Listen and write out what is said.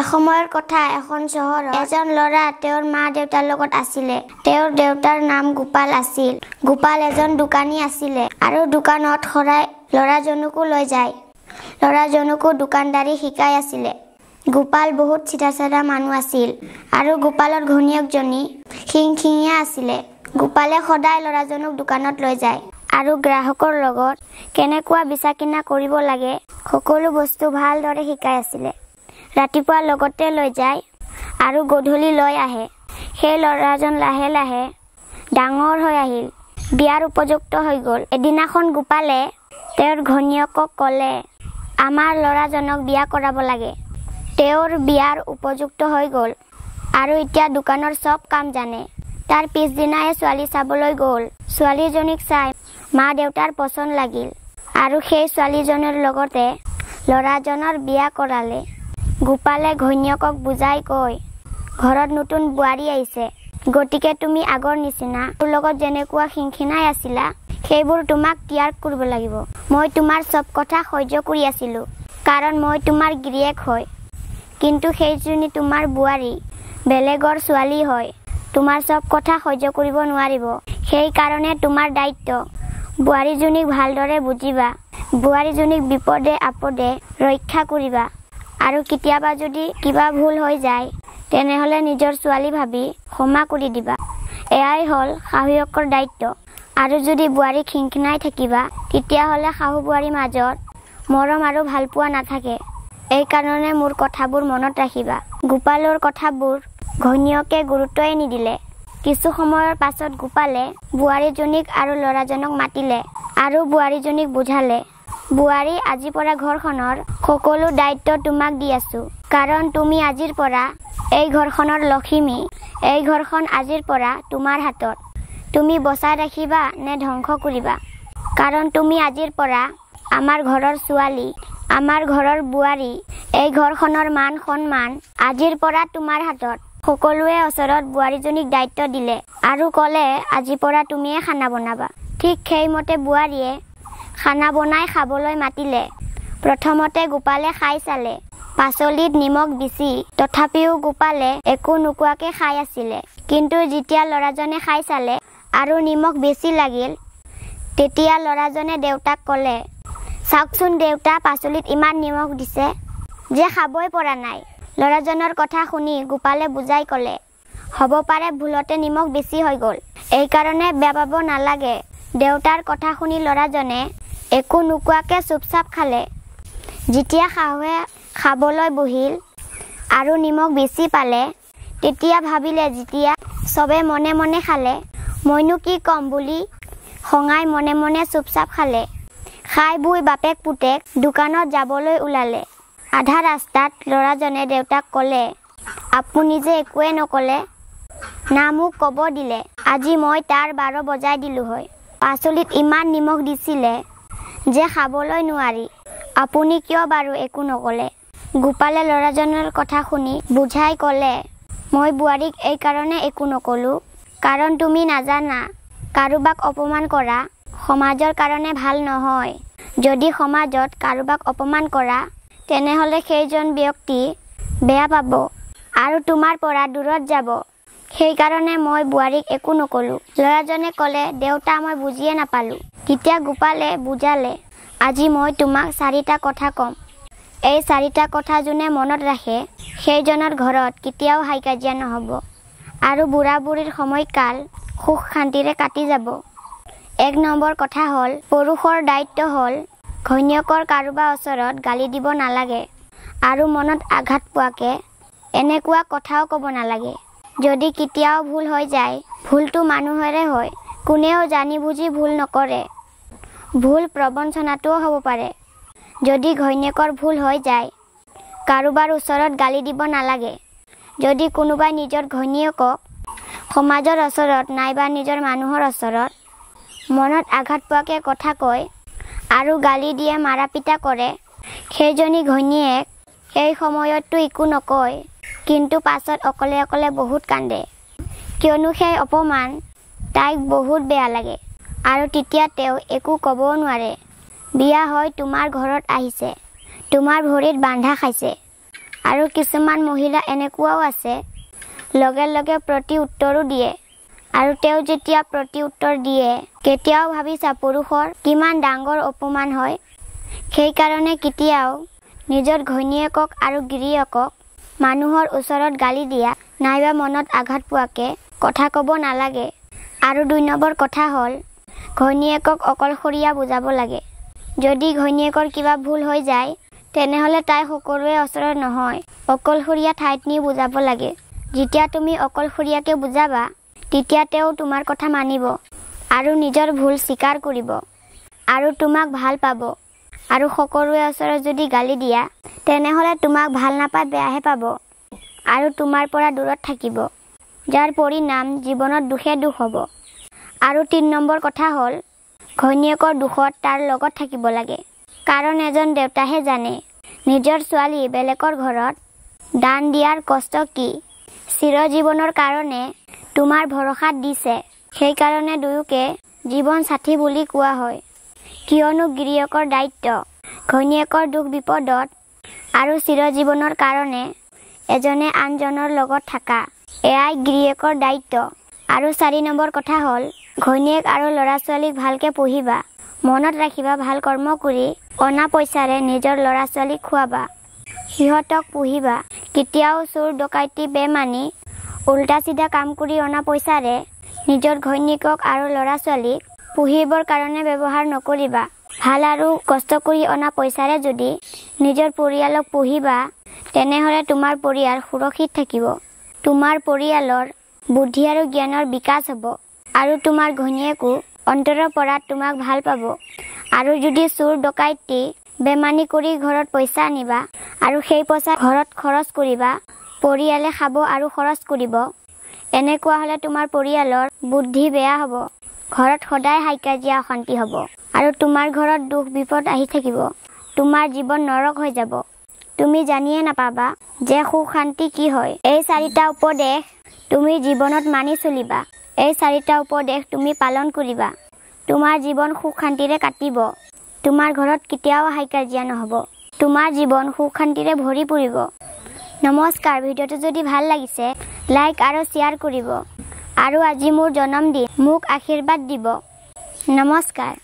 এসময়ৰ কথা এখন চহৰত এজন ল'ৰা তেওঁৰ মা দেউতাৰ লগত আছিলে। তেওঁৰ দেউতাৰ নাম গোপাল আছিল। গোপাল এজন দোকানী আছিলে আৰু দোকানত সদায় ল'ৰাজনকো লৈ যায়। ল'ৰাজনকো দোকানদাৰী শিকাই আছিলে। গোপাল বহুত চিধা চাধা মানুহ আছিল আৰু গোপালৰ ঘৈণীয়েকজনী খিংখিঙীয়া আছিলে। গোপালে সদায় ল'ৰাজনক দোকানত লৈ যায় আৰু গ্ৰাহকৰ লগত কেনেকুৱা বেচা কিনা কৰিব লাগে সকলো বস্তু ভালদৰে শিকাই আছিলে। ৰাতিপুৱা লগতে লৈ যায় আৰু গধূলি লৈ আহে। সেই ল'ৰাজন লাহে লাহে ডাঙৰ হৈ আহিল। বিয়াৰ উপযুক্ত হৈ গ'ল। এদিনাখন গোপালে তেওঁৰ ঘৈণীয়েকক ক'লে আমাৰ ল'ৰাজনক বিয়া কৰাব লাগে। তেওঁৰ বিয়াৰ উপযুক্ত হৈ গ'ল আৰু এতিয়া দোকানৰ চব কাম জানে। তাৰ পিছদিনাই ছোৱালী চাবলৈ গ'ল। ছোৱালীজনীক চাই মা দেউতাৰ পচন্দ লাগিল আৰু সেই ছোৱালীজনীৰ লগতে ল'ৰাজনৰ বিয়া কৰালে। গোপালে ঘৈণীয়েকক বুজাই কয় ঘৰত নতুন বোৱাৰী আহিছে। গতিকে তুমি আগৰ নিচিনা তোৰ লগত যেনেকুৱা খিংখিনাই আছিলা সেইবোৰ তোমাক ত্যাগ কৰিব লাগিব। মই তোমাৰ চব কথা সহ্য কৰি আছিলো কাৰণ মই তোমাৰ গিৰিয়েক হয়। কিন্তু সেইজনী তোমাৰ বোৱাৰী বেলেগৰ ছোৱালী হয়। তোমাৰ চব কথা সহ্য কৰিব নোৱাৰিব। সেইকাৰণে তোমাৰ দায়িত্ব। বোৱাৰীজনীক ভালদৰে বুজিবা। বোৱাৰীজনীক বিপদে আপদে ৰক্ষা কৰিবা। আৰু কেতিয়াবা যদি কিবা ভুল হৈ যায় তেনেহ'লে নিজৰ ছোৱালী ভাবি ক্ষমা কৰি দিবা। এয়াই হ'ল শাহুৱেকৰ দায়িত্ব। আৰু যদি বোৱাৰী খিংখিনাই থাকিবা তেতিয়াহ'লে শাহু বোৱাৰীৰ মাজত মৰম আৰু ভালপোৱা নাথাকে। এইকাৰণে মোৰ কথাবোৰ মনত ৰাখিবা। গোপালৰ কথাবোৰ ঘৈণীয়েকে গুৰুত্বই নিদিলে। কিছু সময়ৰ পাছত গোপালে বোৱাৰীজনীক আৰু ল'ৰাজনক মাতিলে আৰু বোৱাৰীজনীক বুজালে। বোৱাৰী আজিৰ পৰা ঘৰখনৰ সকলো দায়িত্ব তোমাক দি আছো। কাৰণ তুমি আজিৰ পৰা এই ঘৰখনৰ লখিমী এই ঘৰখন আজিৰ পৰা তোমাৰ হাতত। তুমি বচাই ৰাখিবা নে ধ্বংস কৰিবা? কাৰণ তুমি আজিৰ পৰা আমাৰ ঘৰৰ ছোৱালী আমাৰ ঘৰৰ বোৱাৰী এই ঘৰখনৰ মান সন্মান আজিৰ পৰা তোমাৰ হাতত। সকলোৱে ওচৰত বোৱাৰীজনীক দায়িত্ব দিলে আৰু ক'লে আজিৰ পৰা তুমিয়ে খানা বনাবা। ঠিক সেইমতে বোৱাৰীয়ে খানা বনাই খাবলৈ মাতিলে। প্ৰথমতে গোপালে খাই চালে। পাচলিত নিমখ বেছি তথাপিও গোপালে একো নোকোৱাকে খাই আছিলে। কিন্তু যেতিয়া ল'ৰাজনে খাই চালে আৰু নিমখ বেছি লাগিল তেতিয়া ল'ৰাজনে দেউতাক ক'লে চাওকচোন দেউতা পাচলিত ইমান নিমখ দিছে যে খাবই পৰা নাই। ল'ৰাজনৰ কথা শুনি গোপালে বুজাই ক'লে হ'ব পাৰে ভুলতে নিমখ বেছি হৈ গ'ল। এইকাৰণে বেয়া পাব নালাগে। দেউতাৰ কথা শুনি ল'ৰাজনে একো নোকোৱাকে চুপচাপ খালে। যেতিয়া শাহুৱে খাবলৈ বহিল আৰু নিমখ বেছি পালে তেতিয়া ভাবিলে যেতিয়া চবে মনে মনে খালে মইনো কি ক'ম বুলি খঙাই মনে মনে চুপচাপ খালে। খাই বৈ বাপেক পুতেক দোকানত যাবলৈ ওলালে। আধা ৰাস্তাত ল'ৰাজনে দেউতাক ক'লে আপুনি যে একোৱে নক'লে না মোক ক'ব দিলে। আজি মই তাৰ বাৰ বজাই দিলোঁ হয় পাচলিত ইমান নিমখ দিছিলে। যে খাবলৈ নোৱাৰি। আপুনি কিয় বাৰু একো নক'লে? গোপালে ল'ৰাজনৰ কথা শুনি বুজাই ক'লে মই বোৱাৰীক এইকাৰণে একো নক'লোঁ কাৰণ তুমি নাজানা কাৰোবাক অপমান কৰা সমাজৰ কাৰণে ভাল নহয়। যদি সমাজত কাৰোবাক অপমান কৰা তেনেহ'লে সেইজন ব্যক্তি বেয়া পাব আৰু তোমাৰ পৰা দূৰত যাব। সেইকাৰণে মই বোৱাৰীক একো নক'লোঁ। ল'ৰাজনে ক'লে দেউতা মই বুজিয়ে নাপালোঁ। তেতিয়া গোপালে বুজালে আজি মই তোমাক চাৰিটা কথা ক'ম। এই চাৰিটা কথা যোনে মনত ৰাখে সেইজনৰ ঘৰত কেতিয়াও হাই কাজিয়া নহ'ব। আৰু বুঢ়া বুঢ়ীৰ সময়কাল সুখ শান্তিৰে কাটি যাব। এক নম্বৰ কথা হ'ল পুৰুষৰ দায়িত্ব হ'ল ঘৈণীয়েকৰ কাৰোবাৰ ওচৰত গালি দিব নালাগে আৰু মনত আঘাত পোৱাকে এনেকুৱা কথাও ক'ব নালাগে। যদি কেতিয়াও ভুল হৈ যায় ভুলটো মানুহৰে হয়। কোনেও জানি বুজি ভুল নকৰে। ভুল প্ৰবঞ্চনাটোও হ'ব পাৰে। যদি ঘৈণীয়েকৰ ভুল হৈ যায় কাৰোবাৰ ওচৰত গালি দিব নালাগে। যদি কোনোবাই নিজৰ ঘৈণীয়েকক সমাজৰ ওচৰত নাইবা নিজৰ মানুহৰ ওচৰত মনত আঘাত পোৱাকৈ কথা কয় আৰু গালি দিয়ে মাৰা পিটা কৰে সেইজনী ঘৈণীয়েক সেই সময়ততো একো নকয় কিন্তু পাছত অকলে অকলে বহুত কান্দে। কিয়নো সেই অপমান তাইক বহুত বেয়া লাগে। আৰু তেতিয়া তেওঁ একো ক'বও নোৱাৰে। বিয়া হৈ তোমাৰ ঘৰত আহিছে। তোমাৰ ভৰিত বান্ধা খাইছে। আৰু কিছুমান মহিলা এনেকুৱাও আছে। লগে লগে প্ৰতি উত্তৰো দিয়ে। আৰু তেওঁ যেতিয়া প্ৰতি উত্তৰ দিয়ে কেতিয়াও ভাবিছা পুৰুষৰ কিমান ডাঙৰ অপমান হয়। সেইকাৰণে কেতিয়াও নিজৰ ঘৈণীয়েকক আৰু গিৰিয়েকক মানুহৰ ওচৰত গালি দিয়া নাইবা মনত আঘাত পোৱাকে কথা ক'ব নালাগে। আৰু দুই নম্বৰ কথা হ'ল ঘৈণীয়েকক অকলশৰীয়া বুজাব লাগে। যদি ঘৈণীয়েকৰ কিবা ভুল হৈ যায় তেনেহ'লে তাই সকলোৰে ওচৰত নহয় অকলশৰীয়া ঠাইত নি বুজাব লাগে। যেতিয়া তুমি অকলশৰীয়াকৈ বুজাবা তেতিয়া তেওঁ তোমাৰ কথা মানিব আৰু নিজৰ ভুল স্বীকাৰ কৰিব আৰু তোমাক ভাল পাব আৰু সকলোৰে ওচৰত যদি গালি দিয়া তেনেহ'লে তোমাক ভাল নাপাই বেয়াহে পাব আৰু তোমাৰ পৰা দূৰত থাকিব যাৰ পৰিণাম জীৱনত দুখে দুখ হ'ব। আৰু তিনি নম্বৰ কথা হ'ল ঘৈণীয়েকৰ দুখত তাৰ লগত থাকিব লাগে। কাৰণ এজন দেউতাহে জানে নিজৰ ছোৱালী বেলেগৰ ঘৰত দান দিয়াৰ কষ্ট কি। চিৰজীৱনৰ কাৰণে তোমাৰ ভৰসাত দিছে সেইকাৰণে দুয়োকে জীৱন সাথী বুলি কোৱা হয়। কিয়নো গিৰিয়েকৰ দায়িত্ব ঘৈণীয়েকৰ দুখ বিপদত আৰু চিৰজীৱনৰ কাৰণে এজনে আনজনৰ লগত থকা। এয়াই গিৰিয়েকৰ দায়িত্ব। আৰু চাৰি নম্বৰ কথা হ'ল ঘৈণীয়েক আৰু ল'ৰা ছোৱালীক ভালকৈ পঢ়িবা মনত ৰাখিবা ভাল কৰ্ম কৰি অনা পইচাৰে নিজৰ ল'ৰা ছোৱালীক খুৱাবা। সিহঁতক পুহিবা। কেতিয়াও চোৰ ডকাইতি বেমানি উল্টা চিধা কাম কৰি অনা পইচাৰে নিজৰ ঘৈণীয়েকক আৰু ল'ৰা ছোৱালীক পুহিবৰ কাৰণে ব্যৱহাৰ নকৰিবা। ভাল আৰু কষ্ট কৰি অনা পইচাৰে যদি নিজৰ পৰিয়ালক পুহিবা তেনেহ'লে তোমাৰ পৰিয়াল সুৰক্ষিত থাকিব। তোমাৰ পৰিয়ালৰ বুদ্ধি আৰু জ্ঞানৰ বিকাশ হ'ব। আৰু তোমাৰ ঘৈণীয়েকো অন্তৰৰ পৰা তোমাক ভাল পাব। আৰু যদি চোৰ ডকাইতি বেমানি কৰি ঘৰত পইচা আনিবা আৰু সেই পইচা ঘৰত খৰচ কৰিবা পৰিয়ালে খাব আৰু খৰচ কৰিব। এনেকুৱা হ'লে তোমাৰ পৰিয়ালৰ বুদ্ধি বেয়া হ'ব। ঘৰত সদায় হাই কাজিয়া অশান্তি হ'ব। আৰু তোমাৰ ঘৰত দুখ বিপদ আহি থাকিব। তোমাৰ জীৱন নৰক হৈ যাব। তুমি জানিয়ে নাপাবা যে সুখ শান্তি কি হয়। এই চাৰিটা উপদেশ তুমি জীৱনত মানি চলিবা। এই চাৰিটা উপদেশ তুমি পালন কৰিবা। তোমাৰ জীৱন সুখ শান্তিৰে কাটিব। তোমাৰ ঘৰত কেতিয়াও হাই কাজিয়া নহ'ব। তোমাৰ জীৱন সুখ শান্তিৰে ভৰি পৰিব। নমস্কাৰ ভিডিঅ'টো যদি ভাল লাগিছে লাইক আৰু শ্বেয়াৰ কৰিব। আৰু আজি মোৰ জন্মদিন মোক আশীৰ্বাদ দিব। নমস্কাৰ।